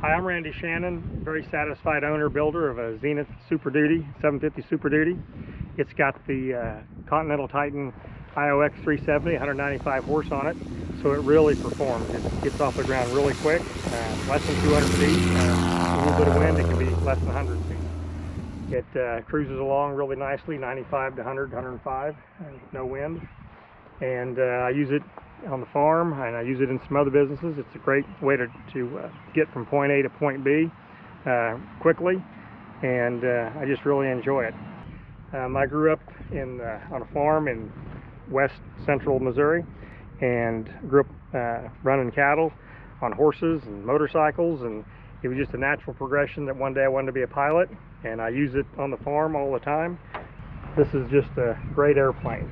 Hi, I'm Randy Shannon, very satisfied owner builder of a Zenith Super Duty, 750 Super Duty. It's got the uh, Continental Titan IOX 370, 195 horse on it, so it really performs. It gets off the ground really quick, uh, less than 200 feet. A little bit of wind, it can be less than 100 feet. It uh, cruises along really nicely, 95 to 100, 105, no wind. And uh, I use it on the farm and I use it in some other businesses. It's a great way to, to uh, get from point A to point B uh, quickly and uh, I just really enjoy it. Um, I grew up in, uh, on a farm in west central Missouri and grew up uh, running cattle on horses and motorcycles and it was just a natural progression that one day I wanted to be a pilot and I use it on the farm all the time. This is just a great airplane.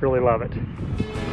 Really love it.